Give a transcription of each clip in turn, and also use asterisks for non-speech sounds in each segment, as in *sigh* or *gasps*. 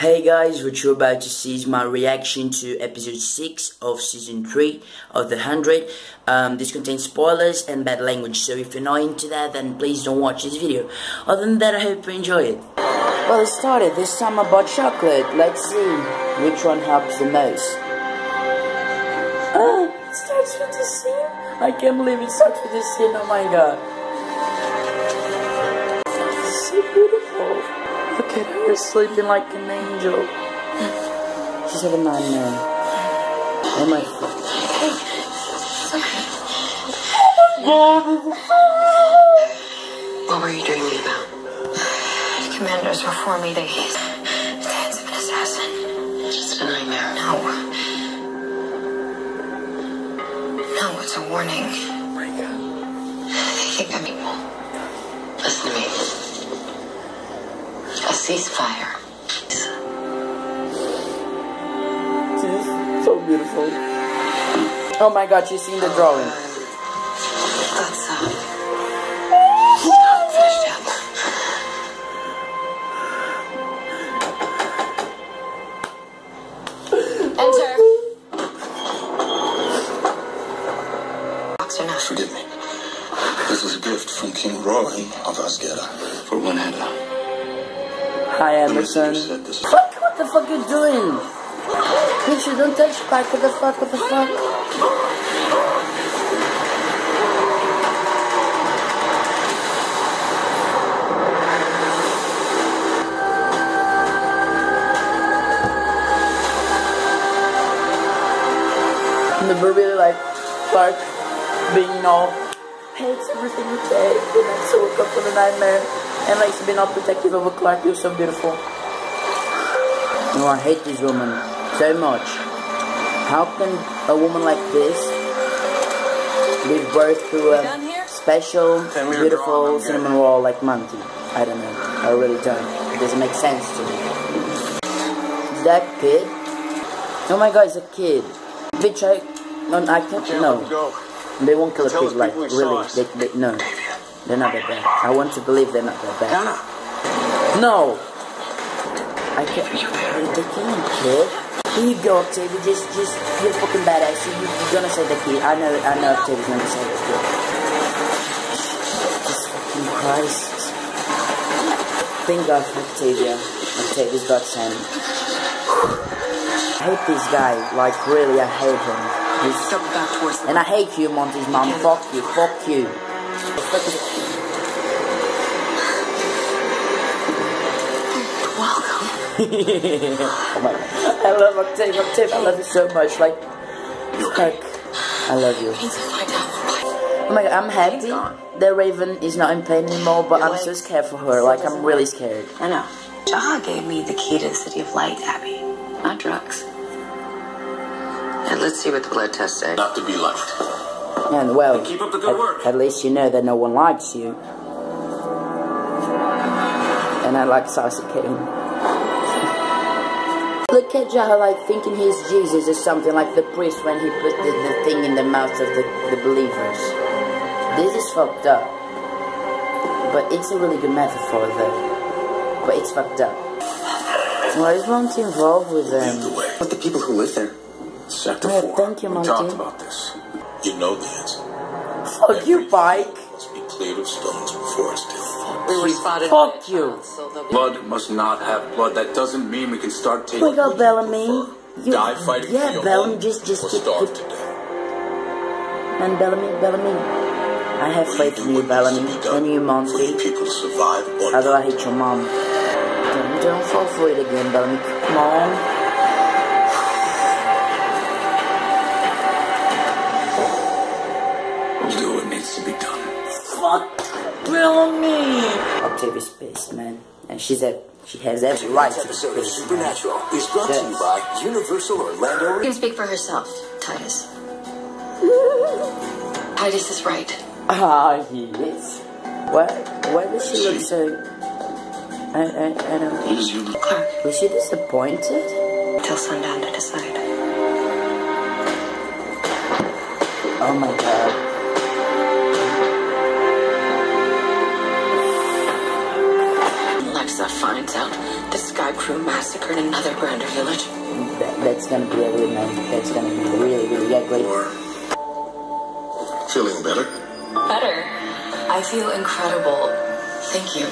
Hey guys, what you're about to see is my reaction to episode 6 of season 3 of The 100. Um, this contains spoilers and bad language, so if you're not into that, then please don't watch this video. Other than that, I hope you enjoy it. Well, it started. This time I bought chocolate. Let's see which one helps the most. Ah, *gasps* it starts with the scene. I can't believe it starts with the scene. Oh my god. Look at her sleeping like an angel. She's having a nightmare. Oh my god. What were you dreaming about? The commanders were for me. They the hands of an assassin. Just a nightmare. No. No, it's a warning. Oh my god. They think I'm evil. Listen to me. A ceasefire. She's so beautiful. Oh my god, she's seen the drawing. Let's uh, up. Enter. Boxer now. Forgive me. This is a gift from King Roy of Azgeda for one Wanheda. Hi Emerson. Fuck, what the fuck you doing? You don't touch Spike, what the fuck, what the fuck? Never really like Clarke being all hates everything he did and then so woke up from the nightmare and like been all protective over Clarke, You're so beautiful. No, I hate this woman so much. How can a woman like this give birth to a special, beautiful cinnamon roll like Monty? I don't know. I really don't. It doesn't make sense to me. Is that kid? Oh my god, it's a kid. Bitch, I... No, I can't... No. They won't kill a kid like, really. They, they, no. They're not that bad. I want to believe they're not that bad. Anna, No! I can't. They, they killing kid. Here you go, Octavia. Just, just, you're fucking badass. You, you're gonna say the kid. I know, I know Octavia's gonna say the kid. Jesus fucking Christ. Thank God for Octavia. Octavia's got sent. I hate this guy. Like, really, I hate him. He's Double back towards and I hate you, Monty's mom. Fuck you. Fuck you. The fuck is- Welcome. oh my god. I love Octave, Octave, I love you so much. Like, fuck. I love you. Need to find out. Oh my god, I'm happy that Raven is not in pain anymore, but I'm so scared for her. Like, I'm really scared. I know. Jaha gave me the key to the city of light, Abby. Not drugs. And let's see what the blood test said. not to be liked. And well, Keep up the good at, work. at least you know that no one likes you. And I like Saucy Kane. Look at Jaha like thinking he's Jesus or something, like the priest when he put the, the thing in the mouth of the, the believers. This is fucked up. But it's a really good metaphor though. But it's fucked up. Why is Monty involved with the them? way. But the people who live there. Sector Yeah, 4. thank you, we talked about this. You know the answer. Fuck you, Pike! Must be cleared of stones before it's due. We were spotted. Fuck you! Blood must not have blood. That doesn't mean we can start taking. My god, Bellamy. You, Die fighting yeah, for your Bellamy, home just, just or keep, starve keep, to death. and Bellamy, Bellamy. I have faith in you, Bellamy, and you, For Monty. you people survive or Although I hate your mom. Don't, don't fall for it again, Bellamy. Come on. Bellamy. Octavia's pissed, man, and she's a, she has every right to be episode of pissed. man. Supernatural is brought to you by Universal Orlando. You can speak for herself, Titus. *laughs* Titus is right. Ah, he is. Why? Why does she look so? I, I, I don't. Is you Clarke, Was she disappointed? till sundown to decide. Oh my god. Alexa finds out. Sky Crew massacred another Grounder village. That, that's gonna be ugly, man. That's gonna be really, really ugly. Or feeling better? Better. I feel incredible. Thank you,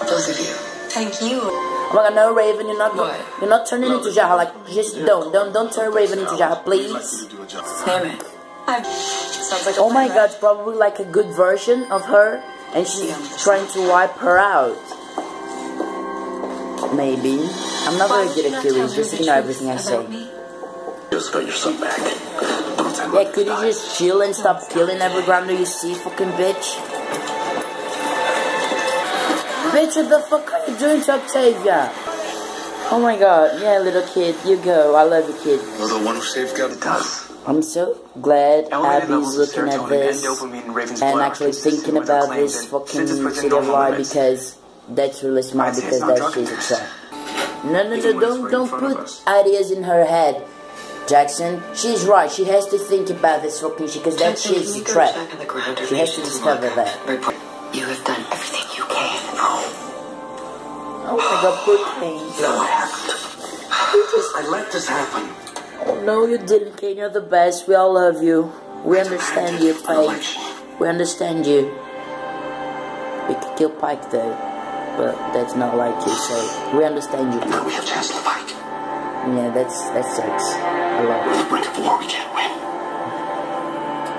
both of you. Thank you. Oh my god, no Raven, you're not What? you're not turning into Jaha, like just don't, don't don't turn Raven into Jaha, please. To do a job. Damn it. Sounds like a Oh my god, it's probably like a good version of her and she's trying to wipe her out. Maybe. I'm not Why very would good you at not Curie, tell her just the ignore truth everything I say. me? Just got your son back. Yeah, could you just chill and stop killing every Grounder you see, fucking bitch? Bitch, what the fuck are you doing to Octavia? Oh my god, yeah, little kid, you go. I love you, kid. You're the one who saved Gabby. Does. I'm so glad Elevated Abby's looking at this and dopamine in Raven's and actually thinking about this fucking since it's within City of normal Lie limits, because that's really smart I'd because that is a trap. No, no, Even no, don't, don't put ideas in her head, Jackson. She's right. She has to think about this fucking shit because that shit's a trap. check on the Grounder She has to discover that. You have done everything you can. Oh my god, poor Kane. No, I haven't. I let this happen. Oh no, you didn't, Kane. You're the best. We all love you. We understand you, Pike. We understand you. We could kill Pike though, but that's not like you, so we understand you. Now we have a chance to fight. Yeah, that's that sucks. A lot. With a break of war, we can't win.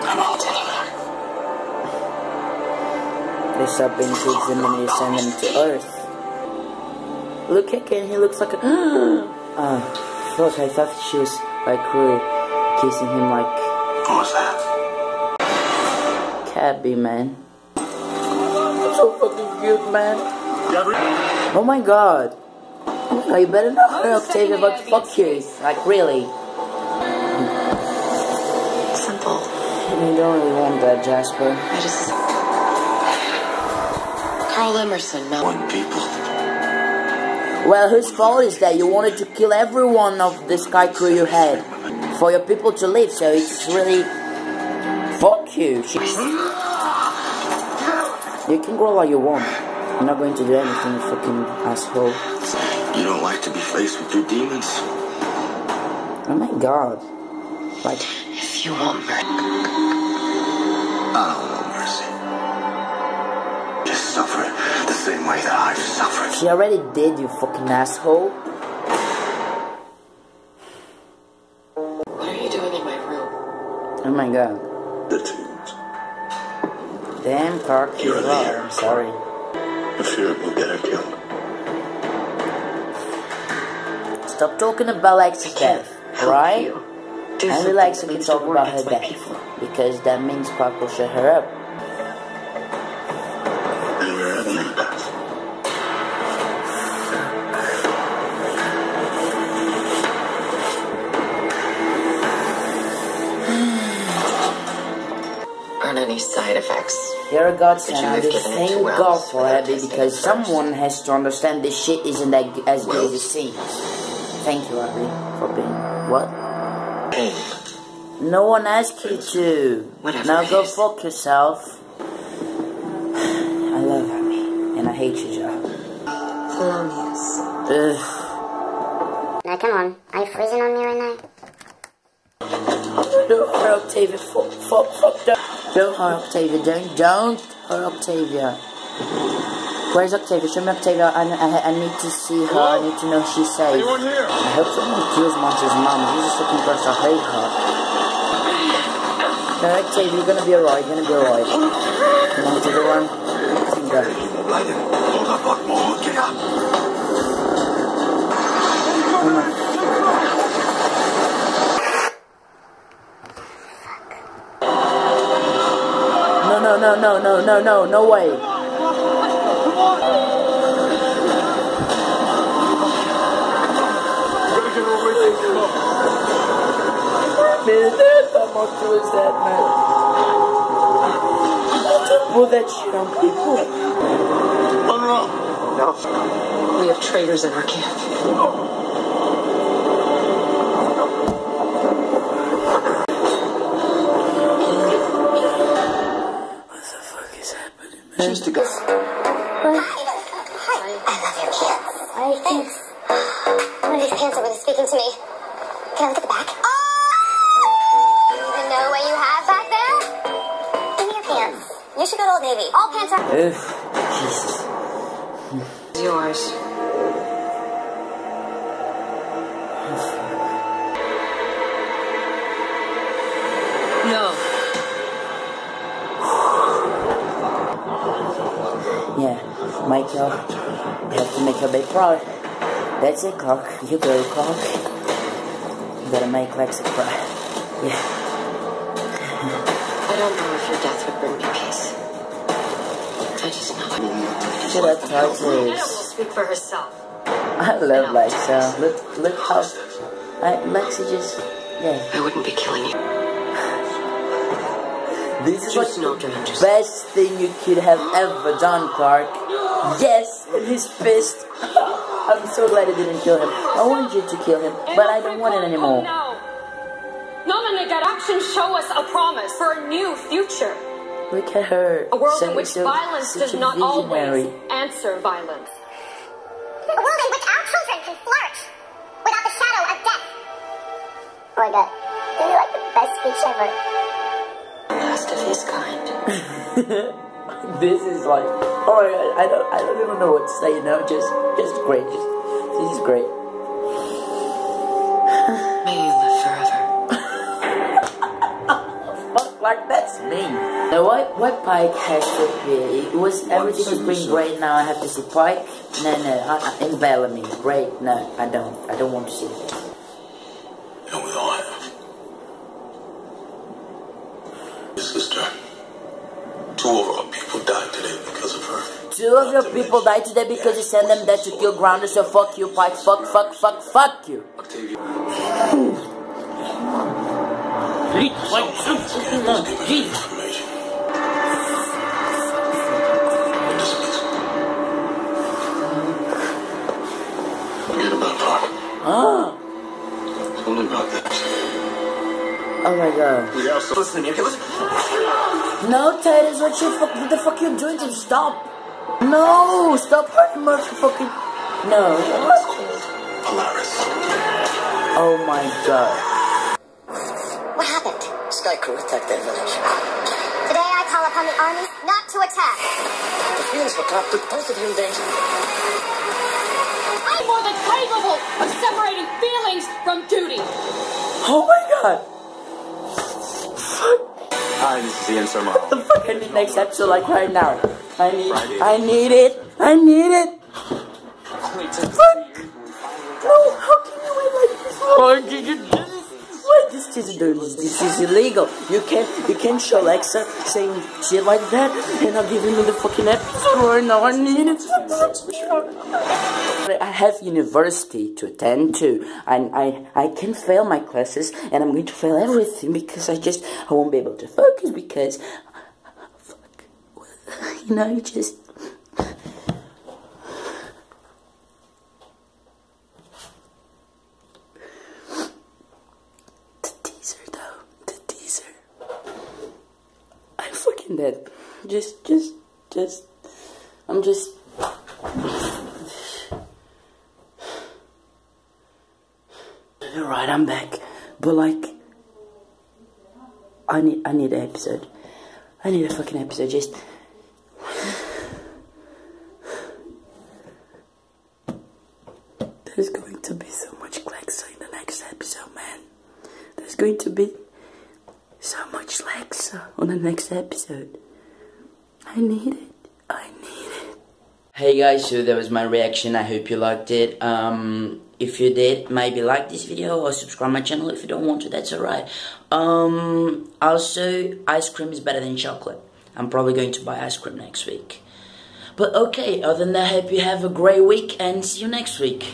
I'm out anymore. They stop being kids the minute you send them to Earth. Look at Ken, he looks like a. *gasps* Ah, fuck, I thought she was like really kissing him like What was that? Kabby, man. So fucking cute, man. Oh my god. Oh my god, you better not hurry Octavia, but fuck you. Like, really. Simple. You don't really want that, Jasper. I just. Carl Emerson, no. One people. Well, whose fault is that? You wanted to kill everyone of the sky crew you had for your people to live, so it's really. Fuck you. She... You can grow all you want. I'm not going to do anything, you fucking asshole. You don't like to be faced with your demons. Oh my god. Like, If you want mercy. I don't want mercy. Just suffer the same way that I've suffered. she already did, you fucking asshole. What are you doing in my room? Oh my god. The tunes. Damn, Clarke, you You're well. there. I'm sorry. The fear will get her killed. Stop talking about Lex's death, alright? Do Only something Lexa can talk about her against death. people. Because that means Clarke will shut her up. You're a godsend. I have just given thank God for without Abby because someone has to understand this shit isn't that as good as it seems. Thank you, Abby, for being. What? Pain. No one asked you to. Whatever now go fuck yourself. *sighs* I love Abby, and I hate you, Joe. Thelonious. Ugh. Now come on, are you freezing on me right now? Don't hurt Octavia. Fuck, fuck, fuck. Don't, don't hurt Octavia. Don't, don't hurt Octavia. Where's Octavia? Show me Octavia. I, I, I need to see her. I need to know she's safe. Anyone here? I hope someone kills Monty's mom. He's a fucking person. I hate her. No, Octavia, you're gonna be alright. You're gonna be alright. Come on. Go. Light it. Hold up, No, no, no, no, no, no, no, no way. Man, how much was that, man? Don't pull that shit on people. We have traitors in our camp. Happening, man? Just to go. I love your kids. I think Panther was speaking to me. Can I look at the back? Oh! You even know what you have back there? Give me your pants. You should go to Old Navy. All pants are. Oof. Yeah, make your, you have to make your baby proud. That's it, Clarke. You go, Clarke. You gotta make Lexa cry. Yeah. I don't know if your death would bring me peace. I just know it. Shut up, Anna will speak for herself. I love Lexa. Look, look how, I, Lexa just, yeah. I wouldn't be killing you. This is Just like no the dangers. best thing you could have ever done, Clarke. Yes, and he's pissed. *laughs* I'm so glad I didn't kill him. I wanted you to kill him, but I don't want it anymore. No. Nominated actions show us a promise for a new future. Look at her. A world in which so- violence does not visionary. always answer violence. A world in which our children can flourish without the shadow of death. Oh my god. This is like the best speech ever. Last of his kind. *laughs* This is like, oh my god, I don't, I don't even know what to say. You know, just, just great. Just, this is great. May you live forever. Fuck, like that's me. Now what? What Pike has to appear? It was everything was going great. Now I have to see Pike. No, no, I, I, and Bellamy. Great. No, I don't. I don't want to see it. And we all have. Your sister. Two of our people died today because of her. Two of your people died today because you sent them there to kill Grounder. So fuck you, Pike. Fuck, fuck, fuck, fuck you. Octavia. Campbell's given her information. Witness, please. Forget about Park. Ah. It's only about that. Oh my god. We are still. Okay, listen. No, Titus, what you fuck? What the fuck you doing to stop? No, stop fucking. No. It's Polaris. Oh my god. What happened? Sky Crew attacked their village. Today I call upon the army not to attack. The fields were caught with both of you in danger. I'm more than capable of separating feelings from duty. Oh my god. Hi, this is Ian Somerhalder. The fuck I need next episode like right now. I need. I need it. I need it. Fuck! No, how can you wait like this? Why did you do this? Why this is this, this is illegal. You can't you can't show Alexa saying shit like that and I'll give you the fucking episode right now. I need it. I have university to attend to and I, I can fail my classes and I'm going to fail everything because I just I won't be able to focus because fuck you know just The teaser though, the teaser. Fucking dead. Just, just, just. I'm just. *sighs* Alright, I'm back. But like. I need, I need an episode. I need a fucking episode. Just. *sighs* There's going to be so much Lexa in the next episode, man. There's going to be so much Lexa on the next episode. I need it. I need it. Hey guys, so that was my reaction. I hope you liked it. Um, if you did, maybe like this video or subscribe my channel. If you don't want to, that's alright. Um, also, ice cream is better than chocolate. I'm probably going to buy ice cream next week. But okay, other than that, I hope you have a great week and see you next week.